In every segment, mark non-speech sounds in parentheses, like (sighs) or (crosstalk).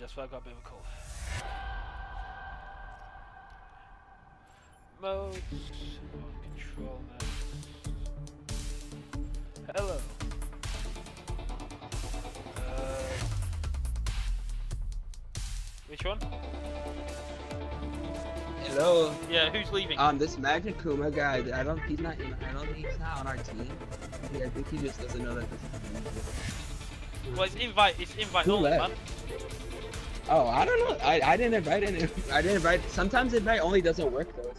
enough. I do apologise for that. I got a bit of a cold. Modes. Control man. Hello. Uh, which one? Hello. Yeah, who's leaving? Um, this Magic Kuma guy, I don't, he's not, in, I don't think he's not on our team. Yeah, I think he just doesn't know that this is well, it's invite. It's invite Who only, left? man. Oh, I don't know. I, I didn't invite any. (laughs) I didn't invite. Sometimes invite only doesn't work though.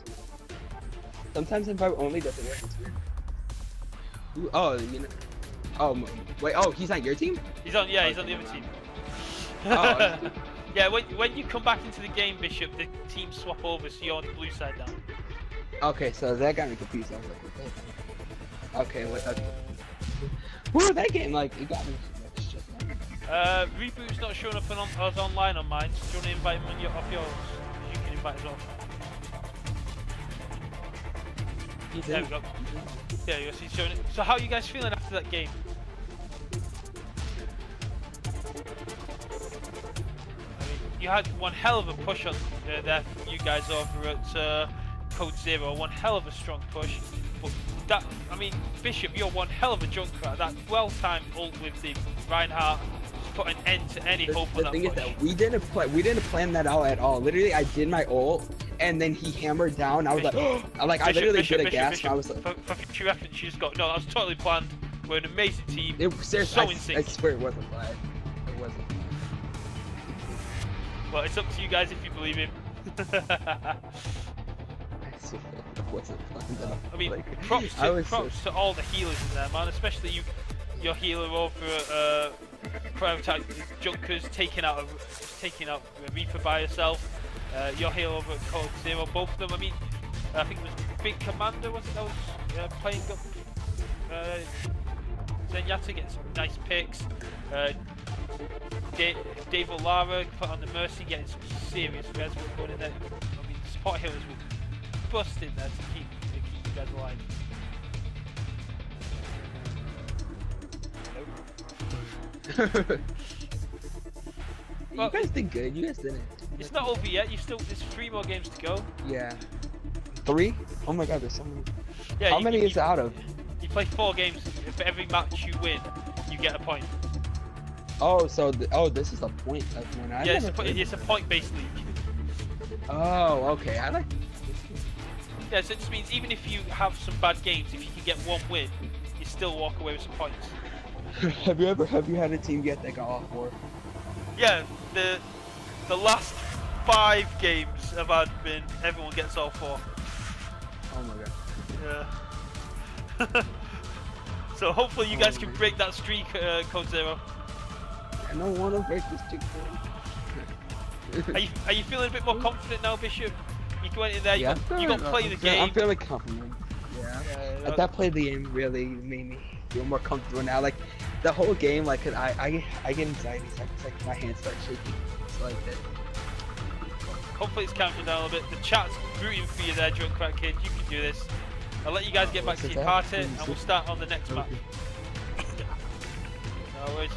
Sometimes invite only doesn't work. It's weird. Ooh, oh, you know. Oh, wait. Oh, he's on your team? He's on. Yeah, he's on the other team. Oh, (laughs) yeah, when when you come back into the game, Bishop, the teams swap over, so you're on the blue side now. Okay, so that got me confused. I was like, okay. What? Okay. Woo, that game like it got me. Uh, Reboot's not showing up on, us online on mine. So do you want to invite him on your, off yours? You can invite us he's There we go. Yeah, you see, showing it. So how are you guys feeling after that game? You had one hell of a push on uh, there, you guys over at uh, Code Zero. One hell of a strong push. But that, I mean, Bishop, you're one hell of a junkrat. That well-timed ult with the Reinhardt put an end to any The, hope the thing is that we didn't play. We didn't plan that out at all. Literally, I did my ult, and then he hammered down. I was like, (gasps) I like, I literally Bishop, did a Bishop, gasp. Bishop. I was like, for, for future reference, you just got no. That was totally planned. We're an amazing team. it, seriously, so I, in I swear it wasn't planned. It wasn't. Well, it's up to you guys if you believe him. (laughs) I swear it wasn't planned at all. I mean, Like, props to was so- to all the healers in there, man. Especially you, your healer over uh, Pyrotastic Junkers taking out a, taking out Reaper by herself. Uh, your healer over at Zero, both of them. I mean, I think it was Big Commander was it that was uh, playing up uh, Zenyatta getting some nice picks. Uh, Da- Dave O'Lara put on the Mercy getting some serious res going in there. I mean, support healers were busting there to keep to keep guys alive. (laughs) you guys did good. You guys didn't. It's not over yet. You still there's three more games to go. Yeah. Three? Oh my god, there's so many. Yeah. How you- many you, is it out of? You play four games. For every match you win, you get a point. Oh, so th oh, this is a point. Like, when I yeah, it's a, never po- it's a point-based league. Oh, okay. I like. Yeah, so it just means even if you have some bad games, if you can get one win, you still walk away with some points. (laughs) have you ever have you had a team get that got off war? Yeah, the the last five games have had been everyone gets all four. Oh my god. Yeah. (laughs) so hopefully you guys Oh, can man. break that streak, uh, Code Zero. I don't want to break this chick. Are you are you feeling a bit more (laughs) confident now, Bishop? You went in there, you yeah, got, you got to play the I'm feel- I'm feeling confident. Yeah. Uh, Like that play the game really made me feel more comfortable now. Like the whole game, like 'cause I I I get anxiety. It's like, my hands start shaking. It's like that. Hopefully it's counting down a little bit. The chat's rooting for you there, Junkrat Kid. You can do this. I'll let you guys get back to your party, and we'll start on the next match. Okay. No worries.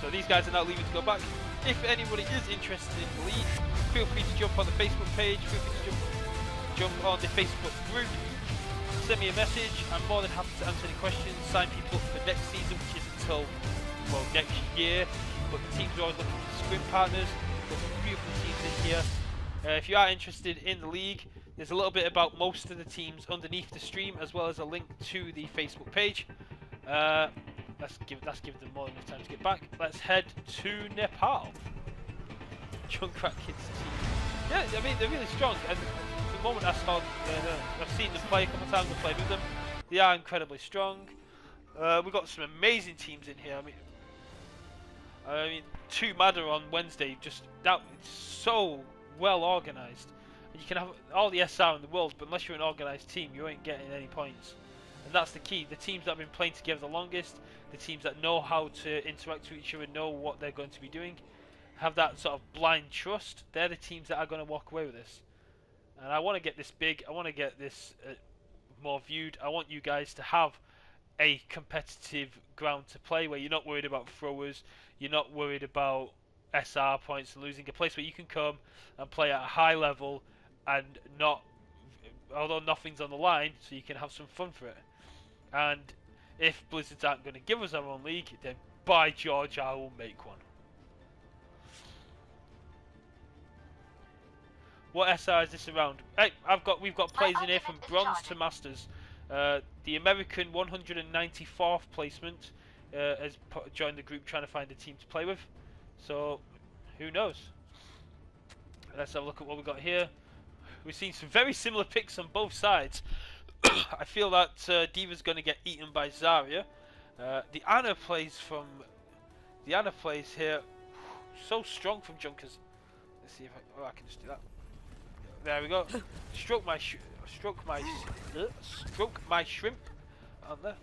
So these guys are now leaving to go back. If anybody is interested in the league, feel free to jump on the Facebook page, feel free to jump, jump on the Facebook group, send me a message. I'm more than happy to answer any questions, sign people up for next season, which is until, well, next year. But the teams are always looking for sprint partners. There's some beautiful teams in here. Uh, if you are interested in the league, there's a little bit about most of the teams underneath the stream, as well as a link to the Facebook page. Uh, let's give give them more than enough time to get back. Let's head to Nepal. Junkrat Kids team. Yeah, I mean they're really strong, and the moment I saw, uh, I've seen them play a couple of times. I've played with them. They are incredibly strong. Uh, we've got some amazing teams in here. I mean, I mean, two Madder on Wednesday. Just that it's so well organised. You can have all the SR in the world, but unless you're an organised team, you ain't getting any points. And that's the key. The teams that have been playing together the longest, the teams that know how to interact with each other, know what they're going to be doing, have that sort of blind trust. They're the teams that are going to walk away with this. And I want to get this big. I want to get this uh, more viewed. I want you guys to have a competitive ground to play where you're not worried about throwers, you're not worried about SR points and losing. A place where you can come and play at a high level and not, although nothing's on the line, so you can have some fun for it. And if Blizzards aren't going to give us our own league, then by George, I will make one. What SR is this around? Hey, I've got we've got players in here from bronze to masters. Uh, the American 194th placement uh, has joined the group trying to find a team to play with. So, who knows? Let's have a look at what we've got here. We've seen some very similar picks on both sides. (coughs) I feel that uh, D.Va's going to get eaten by Zarya. Uh, the Ana plays from... The Ana plays here so strong from Junkers. Let's see if I... Oh, I can just do that. There we go. Stroke my... stroke my... Uh, stroke my shrimp. On there.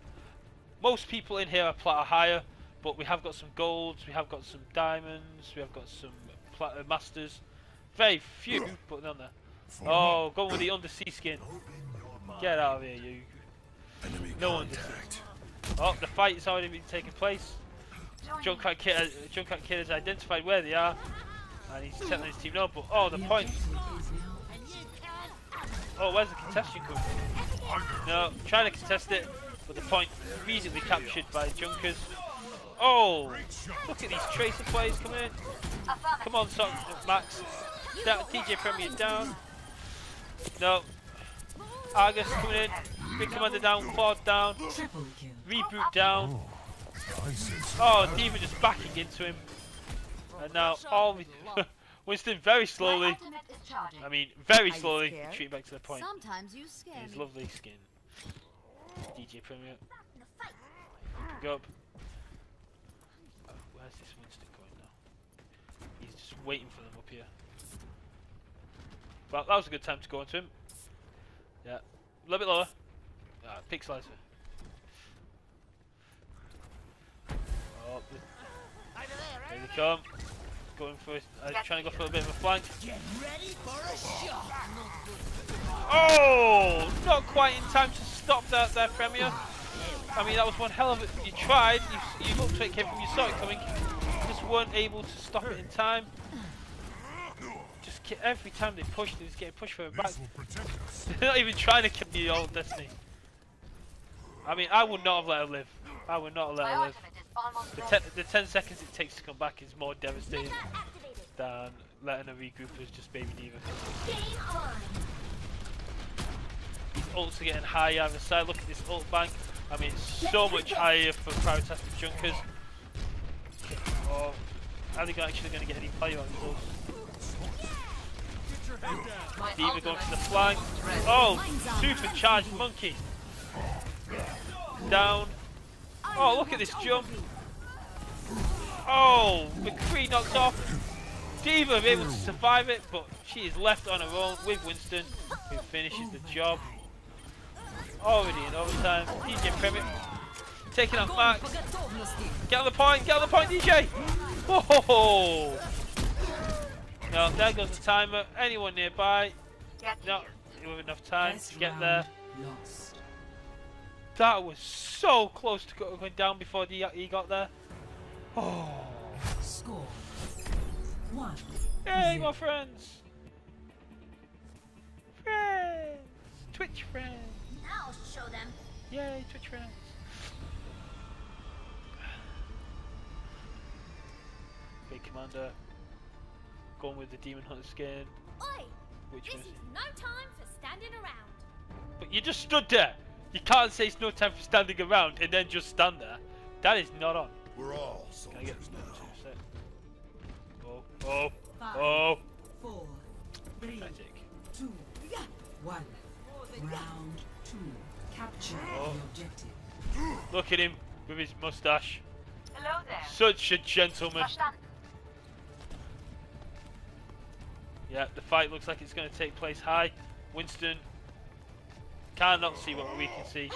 Most people in here are platter higher, but we have got some golds, we have got some diamonds, we have got some platter masters. Very few, but none there. Oh, going with the undersea skin. Get out of here, you. Enemy no one. Oh, the fight has already been taking place. Junkrat Kid, uh, Junkrat Kid has identified where they are, and he's telling his team no. But oh, the point. Oh, where's the contestation coming No, trying to contest it, but the point immediately captured by Junkers. Oh, look at these tracer players coming in. Come on, so Max. DJ Premier down. No, Argus coming in. Big Commander down. Claude down. Reboot down. Oh, D.Va just backing into him. And now all (laughs) Winston very slowly. I mean, very slowly retreating back to the point. Sometimes you scare His lovely skin. DJ Premier. Go up. Oh, where's this Winston going now? He's just waiting for them up here. Well, that was a good time to go into him. Yeah. A little bit lower. Ah, pick slicer. Oh, the, there they come. Going for uh, trying to go for a bit of a flank. Oh, not quite in time to stop that there, Premier. I mean, that was one hell of it. You tried. You, you looked to it came from. You saw it coming. Just weren't able to stop it in time Just every time they push, they just get pushed from the back. (laughs) They're not even trying to kill the old Destiny. I mean, I would not have let her live. I would not have let her live. The, ten, the 10 seconds it takes to come back is more devastating than letting a regroup as just Baby D.Va. He's ults are getting higher either side. Look at this ult bank. I mean, it's so much higher for Pyrotastic Junkers. Oh, are they actually going to get any play on those? D.Va going to the flank. Oh, supercharged monkey. Down. Oh, look at this jump. Oh, McCree knocked off. D.Va able to survive it, but she is left on her own with Winston, who finishes the job. Already in overtime. DJ Premier taking out Max. Get on the point, get on the point, DJ. Oh, no, there goes the timer. Anyone nearby? Not with enough time to get there. That was so close to going down before he got there. Oh. Score. One. Hey, my friends. Friends. Twitch friends. Now show them. Yay, Twitch friends. Big commander going with the Demon Hunter skin. Oi! Which this was... is no time for standing around. But you just stood there. You can't say it's no time for standing around and then just stand there. That is not on. We're all soldiers now. Oh, oh, Five, oh. Four, three, Pathetic. two, one. Round two. Capture oh. the objective. Look at him with his mustache. Hello there. Such a gentleman. Yeah, the fight looks like it's going to take place high. Winston cannot see what we can see.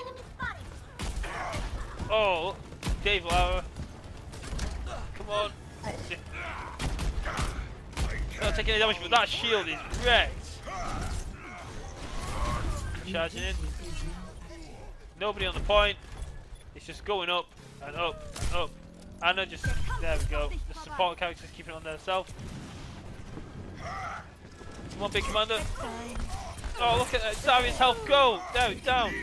Oh, Dave Lauer. Come on. Not taking any damage, but that shield is wrecked. Charging in. Nobody on the point. It's just going up and up and up. Ana just, there we go. The support character's keeping it on themselves. Come on, big commander. Oh, look at that. Darius' health go. Down, down.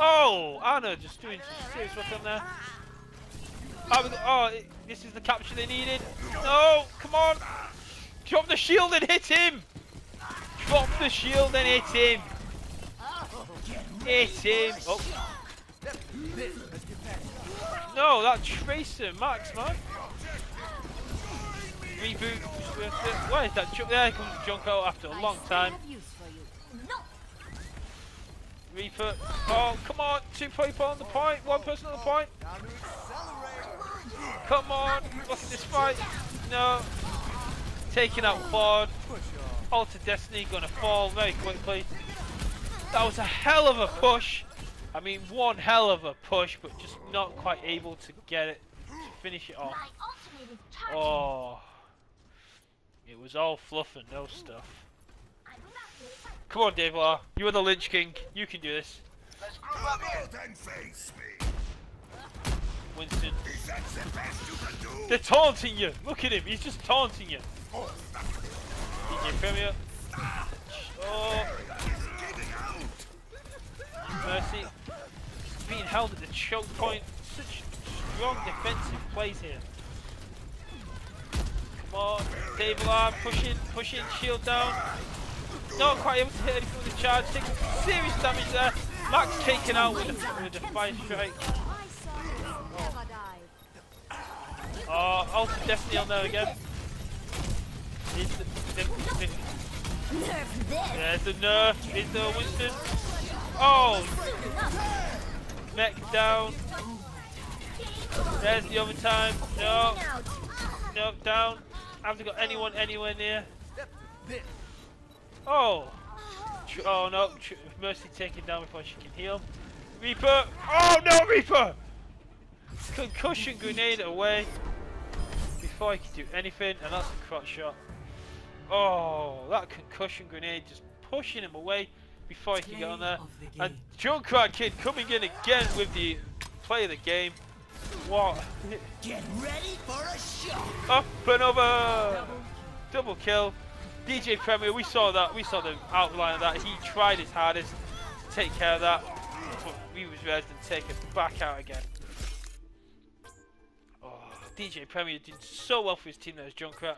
Oh, Ana just doing serious work on there. Oh, oh, this is the capture they needed. No, come on. Drop the shield and hit him. Drop the shield and hit him. Hit him. Oh. No, that Tracer Max, man. Reboot. Where is that? There comes Junko after a long time. Reaper. Oh, come on. Two people on the point. One person on the point. Come on. Look at this fight. No. Taking out Claude. Alter Destiny gonna fall very quickly. That was a hell of a push. I mean, one hell of a push, but just not quite able to get it, to finish it off. Oh. It was all fluff and no stuff. Come on, Dave Law. You are the Lynch King. You can do this. Let's group up here. Then face me. Winston. Is that the best you can do? They're taunting you. Look at him. He's just taunting you. DJ Premier. Oh, Mercy. He's being held at the choke point. Such strong defensive plays here. On. Dave Alarm pushing, pushing, shield down. Not quite able to hit anything with the charge. Taking serious damage there. Max taken out with a, with a fire strike. Oh, Alter Destiny on there again. Is the, the, the, there's the nerf. Is the Winston? Oh! Mech down. There's the overtime. No. No, down. Haven't got anyone anywhere near. Oh! Oh no, Tr- Mercy taken down before she can heal. Reaper! Oh no, Reaper! Concussion grenade away before he can do anything, and that's a crotch shot. Oh, that concussion grenade just pushing him away before he can get on there. And Junkrat Kid coming in again with the play of the game. What? Get ready for a shot. Up and over! Double kill. DJ Premier, we saw that. We saw the outline of that. He tried his hardest to take care of that. But we was ready to take it back out again. Oh, DJ Premier did so well for his team there as Junkrat.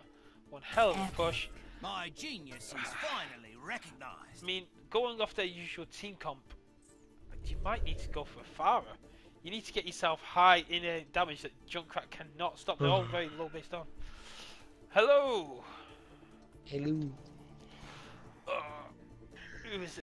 One hell of a push. My genius is ah. finally recognized. I mean, going off their usual team comp, you might need to go for a Pharah. You need to get yourself high in a damage that Junkrat cannot stop. They're all (sighs) very low based on. Hello! Hello. Uh, who is it?